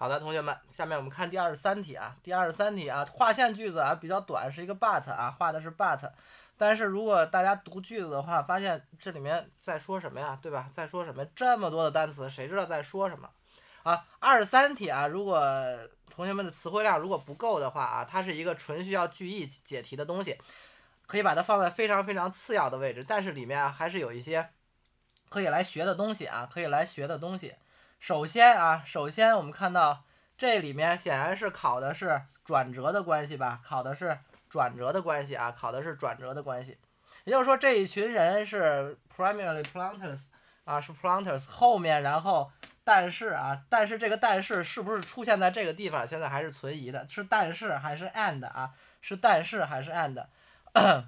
好的，同学们，下面我们看第二十三题啊。第二十三题啊，划线句子啊比较短，是一个 but 啊，画的是 but。但是如果大家读句子的话，发现这里面在说什么呀，对吧？在说什么？这么多的单词，谁知道在说什么？啊，二十三题啊，如果同学们的词汇量如果不够的话啊，它是一个纯需要句意解题的东西，可以把它放在非常非常次要的位置。但是里面啊还是有一些可以来学的东西啊，可以来学的东西。首先啊，首先我们看到这里面显然是考的是转折的关系吧？考的是转折的关系啊，考的是转折的关系。也就是说这一群人是 primarily planters 啊，是 planters 后面然后。但是啊，但是这个但是是不是出现在这个地方，现在还是存疑的。是但是还是 and 啊？是但是还是 and？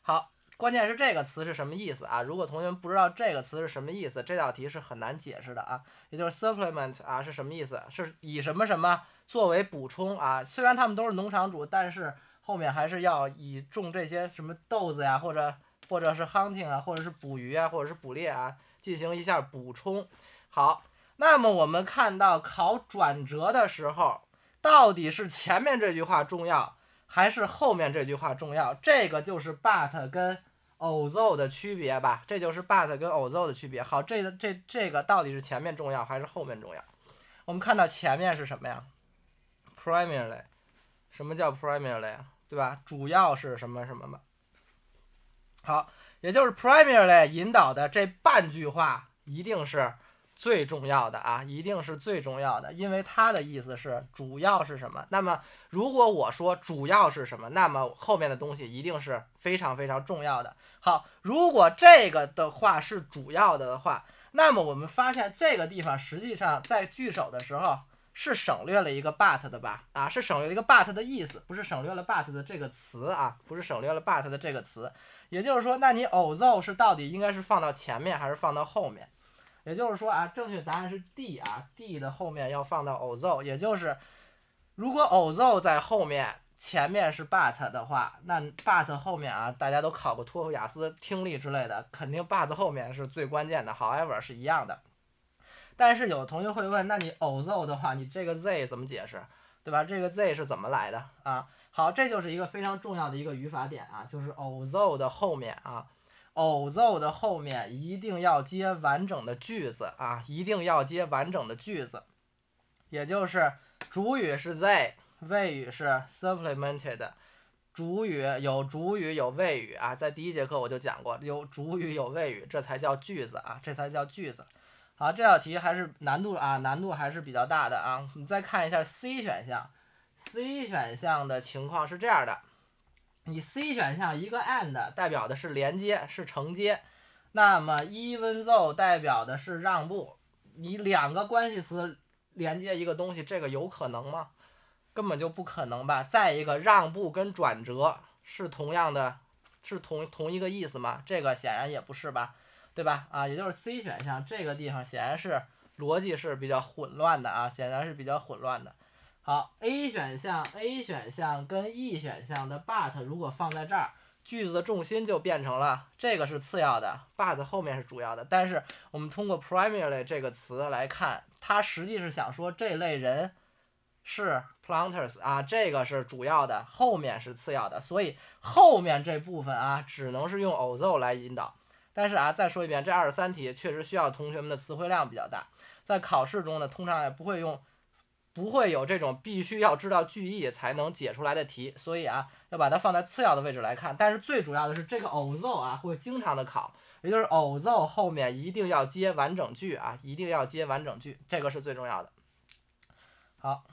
好，关键是这个词是什么意思啊？如果同学们不知道这个词是什么意思，这道题是很难解释的啊。也就是 supplement 啊是什么意思？是以什么什么作为补充啊？虽然他们都是农场主，但是后面还是要以种这些什么豆子呀，或者或者是 hunting 啊，或者是捕鱼啊，或者是捕猎啊，进行一下补充。好，那么我们看到考转折的时候，到底是前面这句话重要，还是后面这句话重要？这个就是 but 跟 although 的区别吧？这就是 but 跟 although 的区别。好，这个这这个到底是前面重要还是后面重要？我们看到前面是什么呀？primarily，什么叫 primarily 啊？对吧？主要是什么什么嘛？好，也就是 primarily 引导的这半句话一定是。最重要的啊，一定是最重要的，因为它的意思是主要是什么。那么如果我说主要是什么，那么后面的东西一定是非常非常重要的。好，如果这个的话是主要的的话，那么我们发现这个地方实际上在句首的时候是省略了一个 but 的吧？啊，是省略了一个 but 的意思，不是省略了 but 的这个词啊，不是省略了 but 的这个词。也就是说，那你 although 是到底应该是放到前面还是放到后面？也就是说啊，正确答案是 D 啊，D 的后面要放到 although，也就是如果 although 在后面，前面是 but 的话，那 but 后面啊，大家都考过托福、雅思听力之类的，肯定 but 后面是最关键的。However 是一样的，但是有同学会问，那你 although 的话，你这个 z 怎么解释，对吧？这个 z 是怎么来的啊？好，这就是一个非常重要的一个语法点啊，就是 although 的后面啊。Although 的后面一定要接完整的句子啊，一定要接完整的句子，也就是主语是 they，谓语是 supplemented。主语有主语有谓语啊，在第一节课我就讲过，有主语有谓语，这才叫句子啊，这才叫句子。好，这道题还是难度啊，难度还是比较大的啊。你再看一下 C 选项，C 选项的情况是这样的。你 C 选项一个 and 代表的是连接，是承接，那么 even though 代表的是让步。你两个关系词连接一个东西，这个有可能吗？根本就不可能吧。再一个，让步跟转折是同样的，是同同一个意思吗？这个显然也不是吧，对吧？啊，也就是 C 选项这个地方显然是逻辑是比较混乱的啊，显然是比较混乱的。好，A 选项，A 选项跟 E 选项的 but 如果放在这儿，句子的重心就变成了这个是次要的，but 后面是主要的。但是我们通过 primarily 这个词来看，它实际是想说这类人是 planters 啊，这个是主要的，后面是次要的。所以后面这部分啊，只能是用 although 来引导。但是啊，再说一遍，这二十三题确实需要同学们的词汇量比较大，在考试中呢，通常也不会用。不会有这种必须要知道句意才能解出来的题，所以啊，要把它放在次要的位置来看。但是最主要的是这个 although 啊，会经常的考，也就是 although 后面一定要接完整句啊，一定要接完整句，这个是最重要的。好，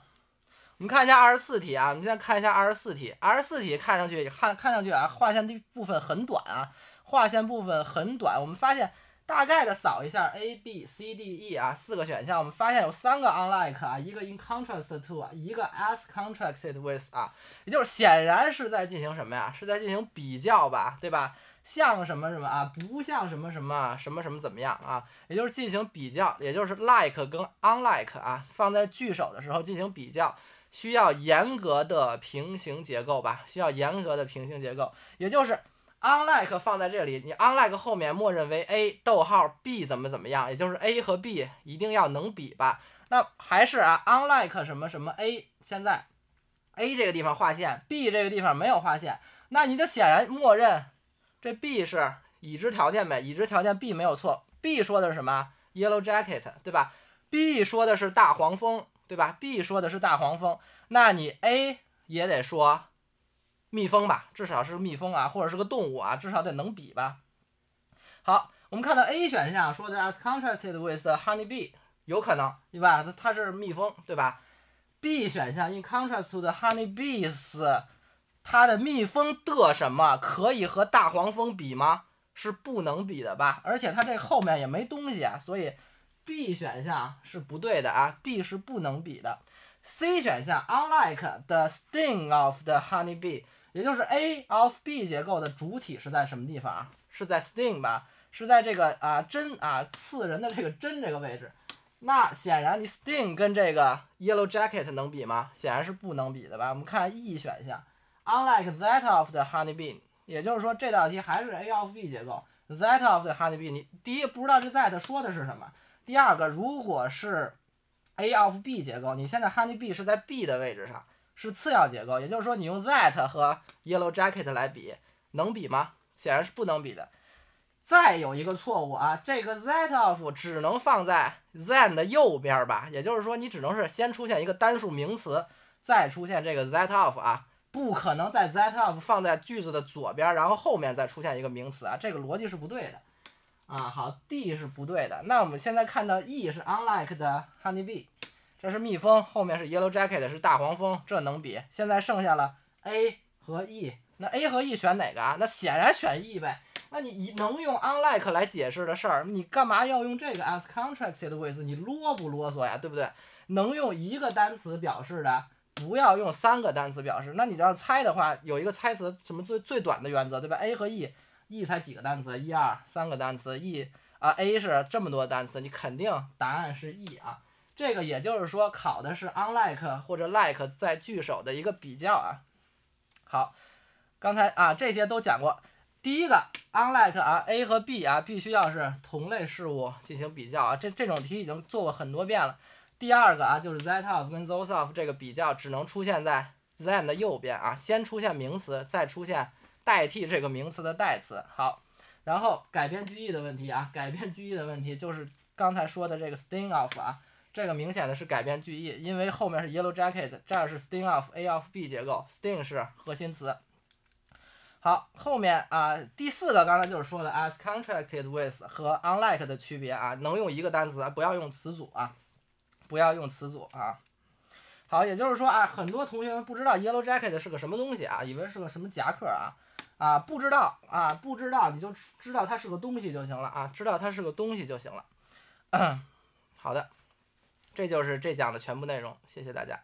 我们看一下二十四题啊，我们现在看一下二十四题，二十四题看上去看看上去啊，划线的部分很短啊，划线部分很短，我们发现。大概的扫一下 A B C D E 啊，四个选项，我们发现有三个 unlike 啊，一个 in contrast to，一个 as contrasted with 啊，也就是显然是在进行什么呀？是在进行比较吧，对吧？像什么什么啊，不像什么什么什么什么怎么样啊？也就是进行比较，也就是 like 跟 unlike 啊，放在句首的时候进行比较，需要严格的平行结构吧？需要严格的平行结构，也就是。Unlike 放在这里，你 unlike 后面默认为 A 逗号 B 怎么怎么样，也就是 A 和 B 一定要能比吧？那还是啊，unlike 什么什么 A，现在 A 这个地方划线，B 这个地方没有划线，那你就显然默认这 B 是已知条件呗，已知条件 B 没有错，B 说的是什么？Yellow jacket，对吧？B 说的是大黄蜂，对吧？B 说的是大黄蜂，那你 A 也得说蜜蜂吧，至少是蜜蜂啊，或者是个动物啊，至少得能比吧。好，我们看到 A 选项说的 as contrasted with honey bee。有可能，对吧？它它是蜜蜂，对吧？B 选项 in contrast to the honey bees，它的蜜蜂的什么可以和大黄蜂比吗？是不能比的吧？而且它这后面也没东西啊，所以 B 选项是不对的啊，B 是不能比的。C 选项 unlike the sting of the honey bee，也就是 A of B 结构的主体是在什么地方啊？是在 sting 吧？是在这个啊针啊刺人的这个针这个位置。那显然，你 sting 跟这个 yellow jacket 能比吗？显然是不能比的吧。我们看 E 选项，unlike that of the honey bee，也就是说这道题还是 A of B 结构。that of the honey bee，你第一不知道这 that 说的是什么。第二个，如果是 A of B 结构，你现在 honey bee 是在 B 的位置上，是次要结构，也就是说你用 that 和 yellow jacket 来比，能比吗？显然是不能比的。再有一个错误啊，这个 that of 只能放在 than 的右边吧，也就是说你只能是先出现一个单数名词，再出现这个 that of 啊，不可能在 that of 放在句子的左边，然后后面再出现一个名词啊，这个逻辑是不对的啊。好，D 是不对的。那我们现在看到 E 是 unlike 的 honey bee，这是蜜蜂，后面是 yellow jacket 是大黄蜂，这能比？现在剩下了 A 和 E，那 A 和 E 选哪个啊？那显然选 E 呗。那你能用 unlike 来解释的事儿，你干嘛要用这个 as contracted with？你啰不啰嗦呀？对不对？能用一个单词表示的，不要用三个单词表示。那你要猜的话，有一个猜词什么最最短的原则，对吧？A 和 E，E 才几个单词？一二三个单词，E 啊 A 是这么多单词，你肯定答案是 E 啊。这个也就是说考的是 unlike 或者 like 在句首的一个比较啊。好，刚才啊这些都讲过。第一个 unlike 啊，A 和 B 啊，必须要是同类事物进行比较啊，这这种题已经做过很多遍了。第二个啊，就是 that of 跟 those of 这个比较只能出现在 than 的右边啊，先出现名词，再出现代替这个名词的代词。好，然后改变句意的问题啊，改变句意的问题就是刚才说的这个 sting of 啊，这个明显的是改变句意，因为后面是 yellow jacket，这儿是 sting of A of B 结构，sting 是核心词。好，后面啊，第四个刚才就是说的 as contracted with 和 unlike 的区别啊，能用一个单词，不要用词组啊，不要用词组啊。好，也就是说啊，很多同学们不知道 yellow jacket 是个什么东西啊，以为是个什么夹克啊，啊，不知道啊，不知道你就知道它是个东西就行了啊，知道它是个东西就行了。好的，这就是这讲的全部内容，谢谢大家。